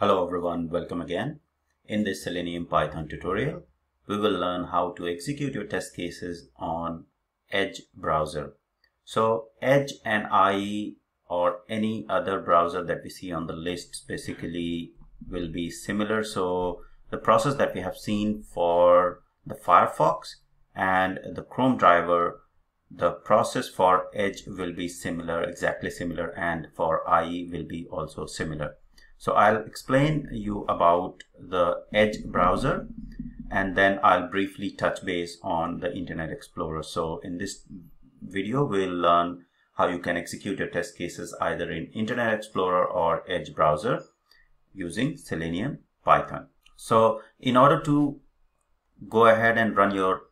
Hello everyone, welcome again. In this Selenium Python tutorial, we will learn how to execute your test cases on Edge browser. So Edge and IE or any other browser that we see on the list basically will be similar. So the process that we have seen for the Firefox and the Chrome driver, the process for Edge will be similar, exactly similar, and for IE will be also similar. So I'll explain you about the Edge browser and then I'll briefly touch base on the Internet Explorer. So in this video, we'll learn how you can execute your test cases either in Internet Explorer or Edge browser using Selenium Python. So in order to go ahead and run your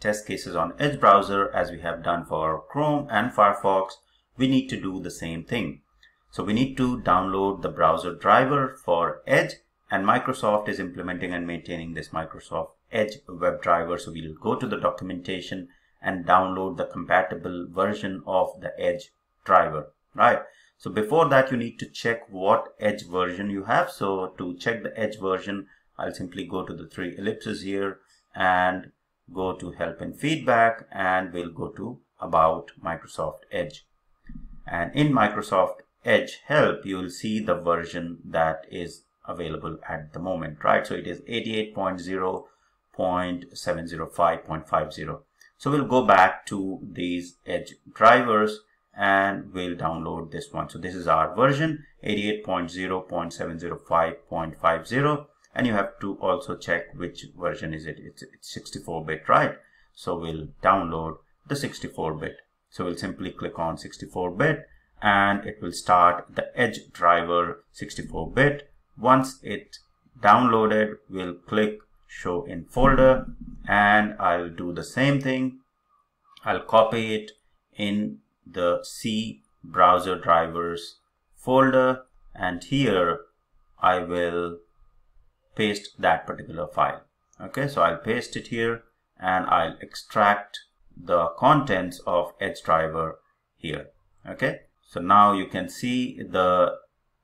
test cases on Edge browser as we have done for Chrome and Firefox, we need to do the same thing. So we need to download the browser driver for Edge and Microsoft is implementing and maintaining this Microsoft Edge WebDriver. So we'll go to the documentation and download the compatible version of the Edge driver, right? So before that, you need to check what Edge version you have. So to check the Edge version, I'll simply go to the three ellipses here and go to help and feedback and we'll go to about Microsoft Edge. And in Microsoft Edge help, you will see the version that is available at the moment, right? So it is 88.0.705.50. So we'll go back to these Edge drivers and we'll download this one. So this is our version 88.0.705.50 and you have to also check which version is it. It's, it's 64 bit, right? So we'll download the 64 bit. So we'll simply click on 64 bit and it will start the edge driver 64 bit. Once it downloaded, we'll click show in folder and I'll do the same thing. I'll copy it in the C browser drivers folder and here I will paste that particular file. Okay, so I'll paste it here and I'll extract the contents of Edge driver here. Okay, so now you can see the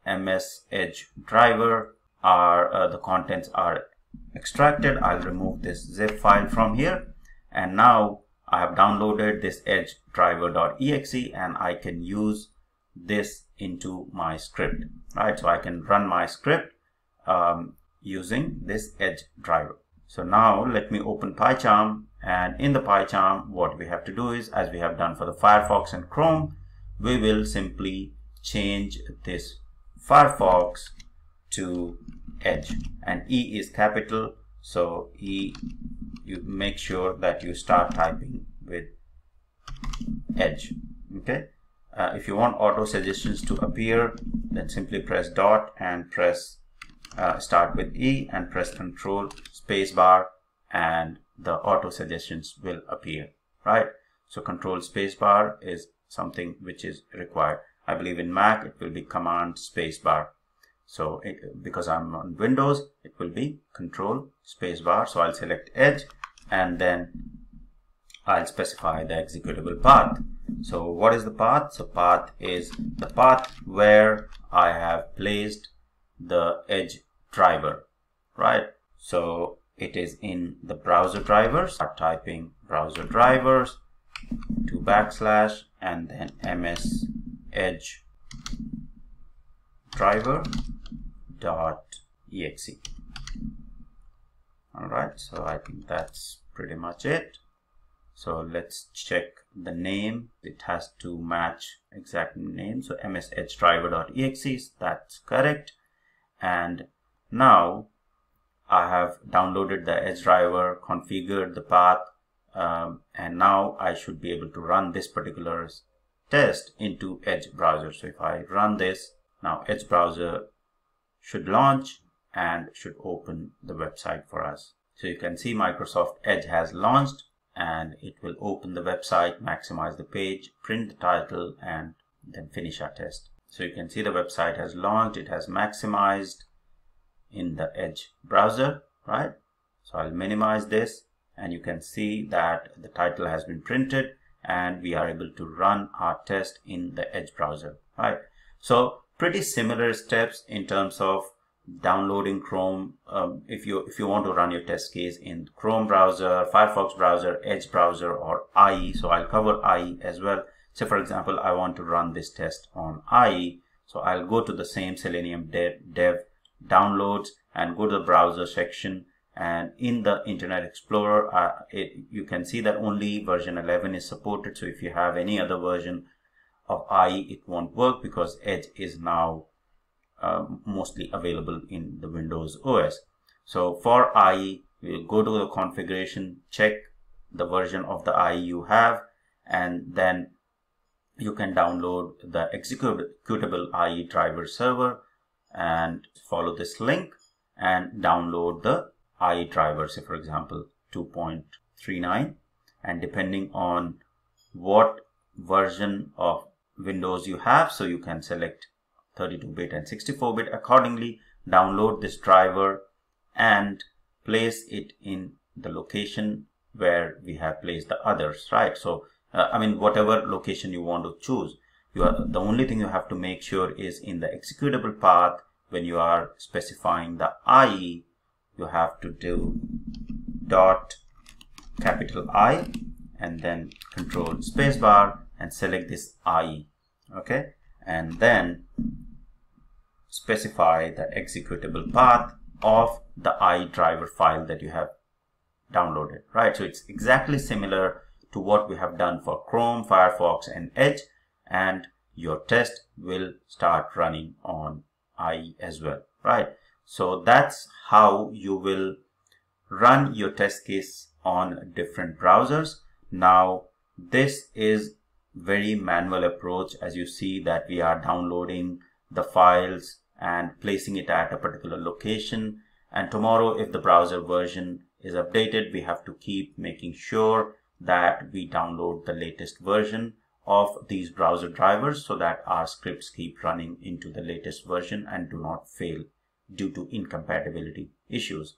MS Edge driver are uh, the contents are extracted. I'll remove this zip file from here and now I have downloaded this edge driver.exe and I can use this into my script, right? So I can run my script um, using this edge driver. So now let me open PyCharm and in the PyCharm what we have to do is as we have done for the Firefox and Chrome we will simply change this Firefox to Edge. And E is capital so E you make sure that you start typing with Edge okay? Uh, if you want auto suggestions to appear then simply press dot and press uh, start with E and press control spacebar and the auto suggestions will appear right? So control spacebar is something which is required. I believe in Mac it will be command spacebar so it, because I'm on Windows it will be control spacebar so I'll select edge and then I'll specify the executable path. So what is the path? So path is the path where I have placed the edge driver right? So it is in the browser drivers. Start typing browser drivers to backslash and then ms edge driver dot exe. All right so i think that's pretty much it. So let's check the name. It has to match exact name. So ms edge driver dot exe that's correct. And now I have downloaded the edge driver, configured the path, um, and now I should be able to run this particular test into Edge browser. So if I run this, now Edge browser should launch and should open the website for us. So you can see Microsoft Edge has launched and it will open the website, maximize the page, print the title, and then finish our test. So you can see the website has launched, it has maximized, in the Edge browser, right? So I'll minimize this and you can see that the title has been printed and we are able to run our test in the Edge browser, right? So pretty similar steps in terms of downloading Chrome um, if you if you want to run your test case in Chrome browser, Firefox browser, Edge browser or IE. So I'll cover IE as well. So for example, I want to run this test on IE. So I'll go to the same Selenium dev, dev downloads and go to the browser section and in the Internet Explorer uh, it, you can see that only version 11 is supported so if you have any other version of IE it won't work because Edge is now uh, mostly available in the Windows OS. So for IE, we'll go to the configuration, check the version of the IE you have, and then you can download the executable IE driver server and follow this link and download the IE driver, say for example 2.39 and depending on what version of Windows you have, so you can select 32-bit and 64-bit accordingly download this driver and place it in the location where we have placed the others right? So uh, i mean whatever location you want to choose you are the only thing you have to make sure is in the executable path when you are specifying the IE you have to do dot capital I and then control spacebar and select this IE okay and then specify the executable path of the IE driver file that you have downloaded, right? So it's exactly similar to what we have done for Chrome, Firefox, and Edge, and your test will start running on IE as well, right? So that's how you will run your test case on different browsers. Now, this is very manual approach as you see that we are downloading the files and placing it at a particular location. And tomorrow, if the browser version is updated, we have to keep making sure that we download the latest version of these browser drivers so that our scripts keep running into the latest version and do not fail due to incompatibility issues.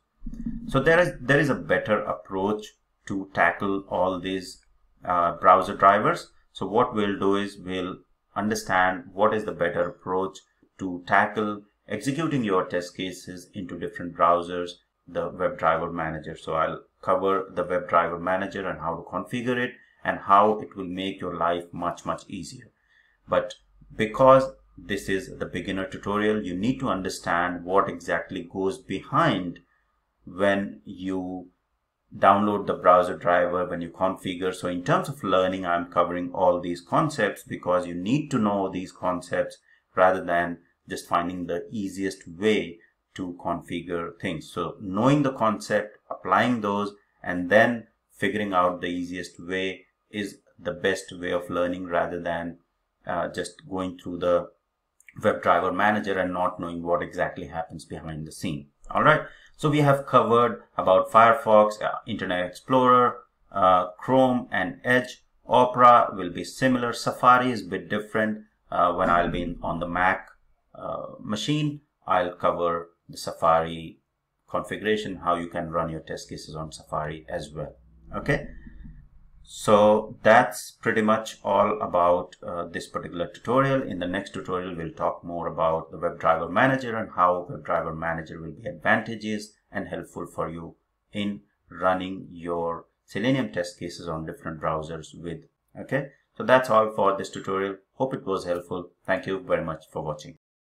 So there is there is a better approach to tackle all these uh, browser drivers. So what we'll do is we'll understand what is the better approach to tackle executing your test cases into different browsers, the WebDriver Manager. So I'll cover the WebDriver Manager and how to configure it and how it will make your life much, much easier. But because this is the beginner tutorial, you need to understand what exactly goes behind when you download the browser driver, when you configure. So in terms of learning, I'm covering all these concepts because you need to know these concepts rather than just finding the easiest way to configure things. So knowing the concept, applying those, and then figuring out the easiest way is the best way of learning rather than uh, just going through the WebDriver Manager and not knowing what exactly happens behind the scene. All right. So we have covered about Firefox, uh, Internet Explorer, uh, Chrome and Edge. Opera will be similar. Safari is a bit different uh, when I'll be on the Mac uh, machine, I'll cover the Safari configuration, how you can run your test cases on Safari as well. Okay. So that's pretty much all about uh, this particular tutorial. In the next tutorial, we'll talk more about the WebDriver Manager and how WebDriver Manager will be advantageous and helpful for you in running your Selenium test cases on different browsers with. Okay. So that's all for this tutorial. Hope it was helpful. Thank you very much for watching.